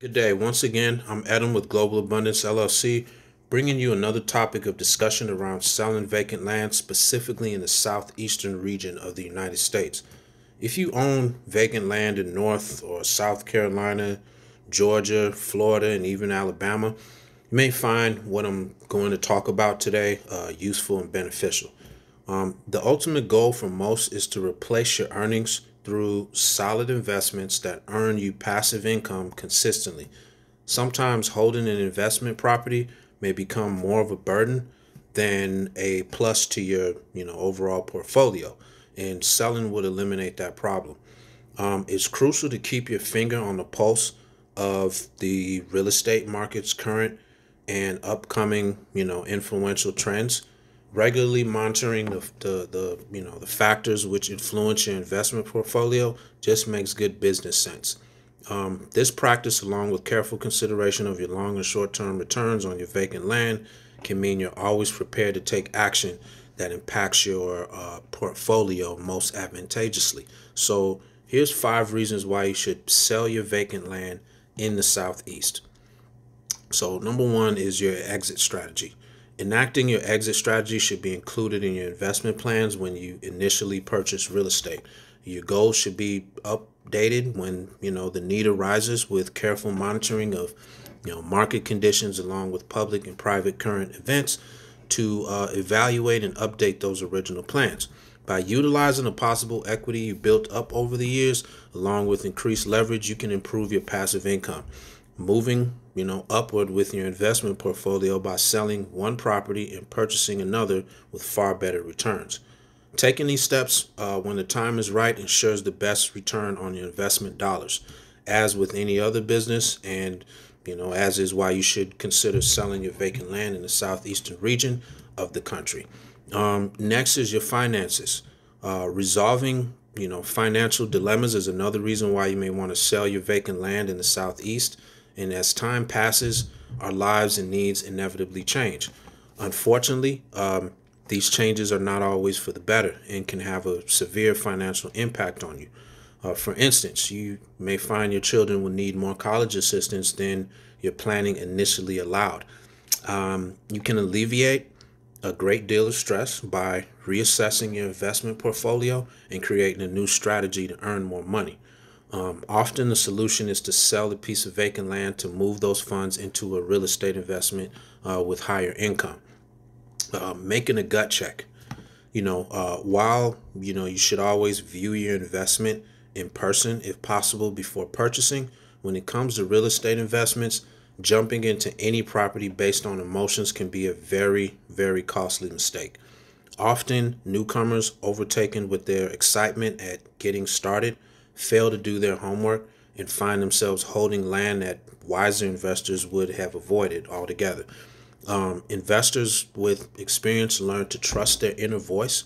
Good day. Once again, I'm Edem with Global Abundance LLC, bringing you another topic of discussion around selling vacant land, specifically in the southeastern region of the United States. If you own vacant land in North or South Carolina, Georgia, Florida, and even Alabama, you may find what I'm going to talk about today uh, useful and beneficial. Um, the ultimate goal for most is to replace your earnings through solid investments that earn you passive income consistently. Sometimes holding an investment property may become more of a burden than a plus to your, you know, overall portfolio, and selling would eliminate that problem. Um, it's crucial to keep your finger on the pulse of the real estate market's current and upcoming, you know, influential trends regularly monitoring the, the, the you know the factors which influence your investment portfolio just makes good business sense. Um, this practice, along with careful consideration of your long and short term returns on your vacant land, can mean you're always prepared to take action that impacts your uh, portfolio most advantageously. So, here's five reasons why you should sell your vacant land in the Southeast. So, number one is your exit strategy. Enacting your exit strategy should be included in your investment plans when you initially purchase real estate. Your goals should be updated when, you know, the need arises with careful monitoring of, you know, market conditions along with public and private current events to uh, evaluate and update those original plans. By utilizing the possible equity you built up over the years, along with increased leverage, you can improve your passive income moving you know upward with your investment portfolio by selling one property and purchasing another with far better returns. Taking these steps uh, when the time is right ensures the best return on your investment dollars. As with any other business and you know as is why you should consider selling your vacant land in the southeastern region of the country. Um, next is your finances. Uh, resolving you know financial dilemmas is another reason why you may want to sell your vacant land in the southeast and as time passes, our lives and needs inevitably change. Unfortunately, um, these changes are not always for the better and can have a severe financial impact on you. Uh, for instance, you may find your children will need more college assistance than your planning initially allowed. Um, you can alleviate a great deal of stress by reassessing your investment portfolio and creating a new strategy to earn more money. Um, often the solution is to sell a piece of vacant land to move those funds into a real estate investment uh, with higher income. Uh, making a gut check. You know, uh, while you know you should always view your investment in person if possible before purchasing. When it comes to real estate investments, jumping into any property based on emotions can be a very, very costly mistake. Often, newcomers overtaken with their excitement at getting started fail to do their homework, and find themselves holding land that wiser investors would have avoided altogether. Um, investors with experience learn to trust their inner voice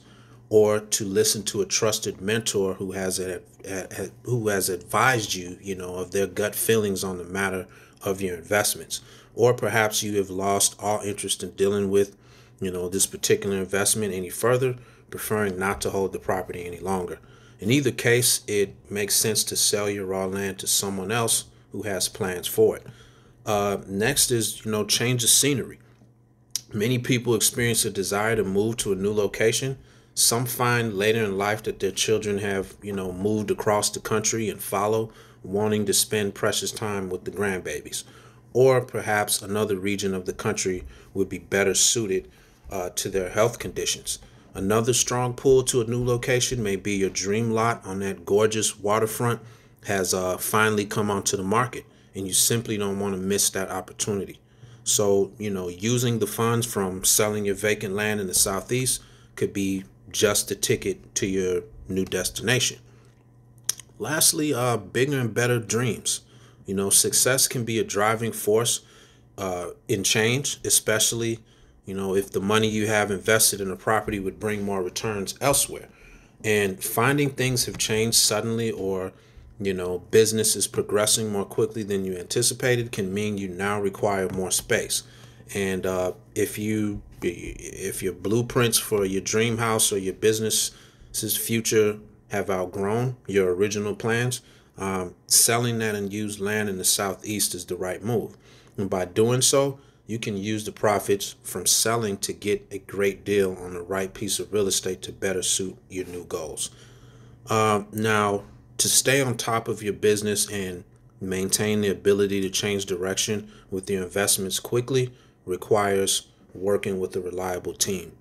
or to listen to a trusted mentor who has a, a, a, who has advised you, you know, of their gut feelings on the matter of your investments. Or perhaps you have lost all interest in dealing with, you know, this particular investment any further, preferring not to hold the property any longer. In either case, it makes sense to sell your raw land to someone else who has plans for it. Uh, next is, you know, change the scenery. Many people experience a desire to move to a new location. Some find later in life that their children have, you know, moved across the country and follow, wanting to spend precious time with the grandbabies. Or perhaps another region of the country would be better suited uh, to their health conditions. Another strong pull to a new location may be your dream lot on that gorgeous waterfront has uh, finally come onto the market and you simply don't want to miss that opportunity. So, you know, using the funds from selling your vacant land in the southeast could be just the ticket to your new destination. Lastly, uh, bigger and better dreams. You know, success can be a driving force uh, in change, especially you know, if the money you have invested in a property would bring more returns elsewhere. And finding things have changed suddenly or, you know, business is progressing more quickly than you anticipated can mean you now require more space. And uh, if you if your blueprints for your dream house or your business's future have outgrown your original plans, um, selling that unused land in the southeast is the right move. And by doing so, you can use the profits from selling to get a great deal on the right piece of real estate to better suit your new goals. Um, now, to stay on top of your business and maintain the ability to change direction with your investments quickly requires working with a reliable team.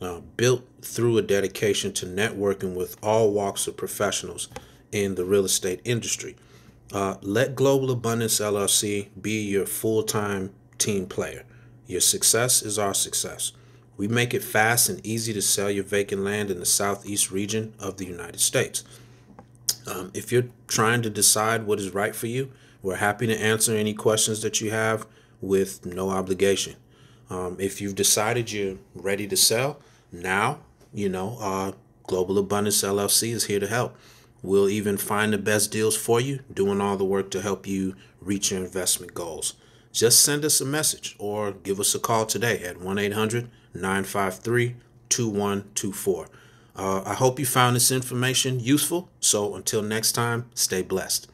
Uh, built through a dedication to networking with all walks of professionals in the real estate industry. Uh, let Global Abundance LLC be your full time team player. Your success is our success. We make it fast and easy to sell your vacant land in the southeast region of the United States. Um, if you're trying to decide what is right for you, we're happy to answer any questions that you have with no obligation. Um, if you've decided you're ready to sell, now, you know, uh, Global Abundance LLC is here to help. We'll even find the best deals for you, doing all the work to help you reach your investment goals. Just send us a message or give us a call today at 1 800 953 2124. Uh, I hope you found this information useful. So until next time, stay blessed.